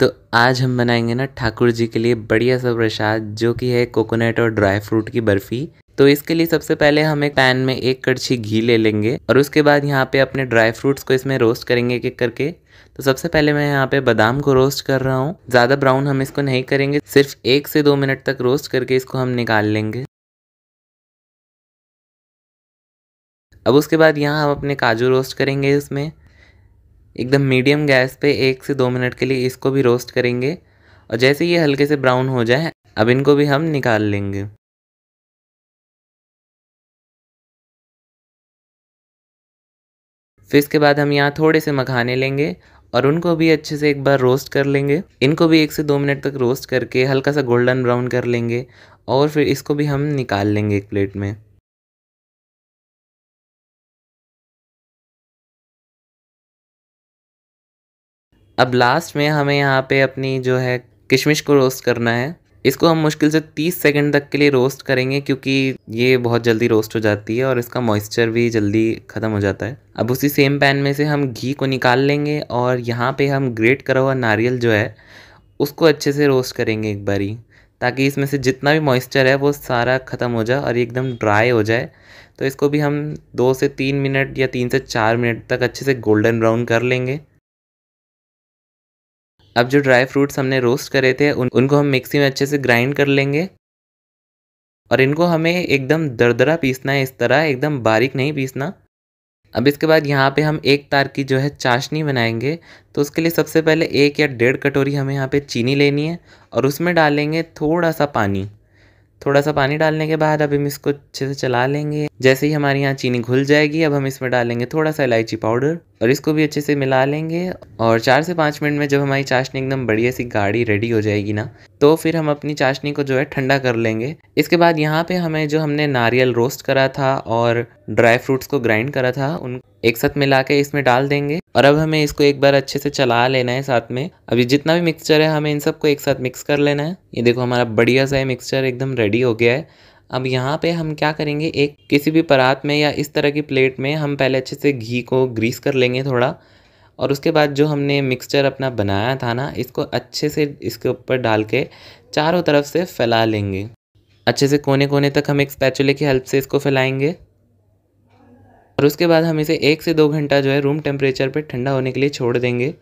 तो आज हम बनाएँगे ना ठाकुर जी के लिए बढ़िया सा प्रसाद, जो कि है कोकोनट और ड्राई फ्रूट की बर्फ़ी। तो इसके लिए सबसे पहले हम एक पैन में एक कड़छी घी ले लेंगे और उसके बाद यहाँ पे अपने ड्राई फ्रूट्स को इसमें रोस्ट करेंगे एक करके। तो सबसे पहले मैं यहाँ पे बादाम को रोस्ट कर रहा हूँ। ज़्यादा ब्राउन हम इसको नहीं करेंगे, सिर्फ़ एक से दो मिनट तक रोस्ट करके इसको हम निकाल लेंगे। अब उसके बाद यहाँ हम अपने काजू रोस्ट करेंगे इसमें। एकदम मीडियम गैस पे एक से दो मिनट के लिए इसको भी रोस्ट करेंगे और जैसे ये हल्के से ब्राउन हो जाए, अब इनको भी हम निकाल लेंगे। फिर इसके बाद हम यहाँ थोड़े से मखाने लेंगे और उनको भी अच्छे से एक बार रोस्ट कर लेंगे। इनको भी एक से दो मिनट तक रोस्ट करके हल्का सा गोल्डन ब्राउन कर लेंगे और फिर इसको भी हम निकाल लेंगे एक प्लेट में। अब लास्ट में हमें यहाँ पे अपनी जो है किशमिश को रोस्ट करना है। इसको हम मुश्किल से 30 सेकंड तक के लिए रोस्ट करेंगे क्योंकि ये बहुत जल्दी रोस्ट हो जाती है और इसका मॉइस्चर भी जल्दी ख़त्म हो जाता है। अब उसी सेम पैन में से हम घी को निकाल लेंगे और यहाँ पे हम ग्रेट करा हुआ नारियल जो है, उसको अच्छे से रोस्ट करेंगे एक बारी, ताकि इसमें से जितना भी मॉइस्चर है वो सारा ख़त्म हो जाए और एकदम ड्राई हो जाए। तो इसको भी हम दो से तीन मिनट या तीन से चार मिनट तक अच्छे से गोल्डन ब्राउन कर लेंगे। अब जो ड्राई फ्रूट्स हमने रोस्ट करे थे, उन, उनको हम मिक्सी में अच्छे से ग्राइंड कर लेंगे। और इनको हमें एकदम दरदरा पीसना है, इस तरह एकदम बारीक नहीं पीसना। अब इसके बाद यहाँ पे हम एक तार की जो है चाशनी बनाएँगे। तो उसके लिए सबसे पहले एक या डेढ़ कटोरी हमें यहाँ पे चीनी लेनी है और उसमें डालेंगे थोड़ा सा पानी। थोड़ा सा पानी डालने के बाद अब हम इसको अच्छे से चला लेंगे। जैसे ही हमारे यहाँ चीनी घुल जाएगी, अब हम इसमें डालेंगे थोड़ा सा इलायची पाउडर। और इसको भी अच्छे से मिला लेंगे। और चार से पाँच मिनट में जब हमारी चाशनी एकदम बढ़िया सी गाढ़ी रेडी हो जाएगी ना तो फिर हम अपनी चाशनी को जो है ठंडा कर लेंगे। इसके बाद यहाँ पे हमें जो हमने नारियल रोस्ट करा था और ड्राई फ्रूट्स को ग्राइंड करा था, उन एक साथ मिला के इसमें डाल देंगे। और अब हमें इसको एक बार अच्छे से चला लेना है साथ में। अभी जितना भी मिक्सचर है, हमें इन सबको एक साथ मिक्स कर लेना है। ये देखो हमारा बढ़िया सा मिक्सचर एकदम रेडी हो गया है। अब यहाँ पे हम क्या करेंगे, एक किसी भी परात में या इस तरह की प्लेट में हम पहले अच्छे से घी को ग्रीस कर लेंगे थोड़ा, और उसके बाद जो हमने मिक्सचर अपना बनाया था ना, इसको अच्छे से इसके ऊपर डाल के चारों तरफ़ से फैला लेंगे। अच्छे से कोने कोने तक हम एक स्पैचुले की हेल्प से इसको फैलाएँगे। और उसके बाद हम इसे एक से दो घंटा जो है रूम टेम्परेचर पर ठंडा होने के लिए छोड़ देंगे।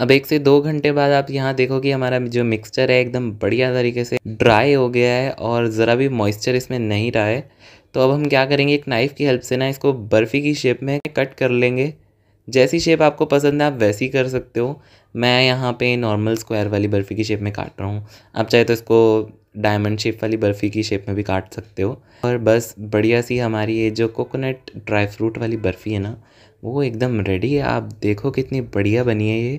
अब एक से दो घंटे बाद आप यहाँ देखो कि हमारा जो मिक्सचर है एकदम बढ़िया तरीके से ड्राई हो गया है और ज़रा भी मॉइस्चर इसमें नहीं रहा है। तो अब हम क्या करेंगे, एक नाइफ़ की हेल्प से ना इसको बर्फ़ी की शेप में कट कर लेंगे। जैसी शेप आपको पसंद है, आप वैसी कर सकते हो। मैं यहाँ पे नॉर्मल स्क्वायर वाली बर्फ़ी की शेप में काट रहा हूँ। आप चाहे तो इसको डायमंड शेप वाली बर्फ़ी की शेप में भी काट सकते हो। और बस बढ़िया सी हमारी ये जो कोकोनट ड्राई फ्रूट वाली बर्फ़ी है ना वो एकदम रेडी है। आप देखो कितनी बढ़िया बनी है ये।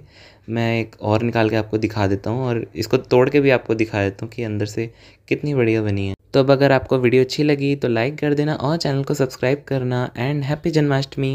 मैं एक और निकाल के आपको दिखा देता हूँ और इसको तोड़ के भी आपको दिखा देता हूँ कि अंदर से कितनी बढ़िया बनी है। तो अब अगर आपको वीडियो अच्छी लगी तो लाइक कर देना और चैनल को सब्सक्राइब करना एंड हैप्पी जन्माष्टमी।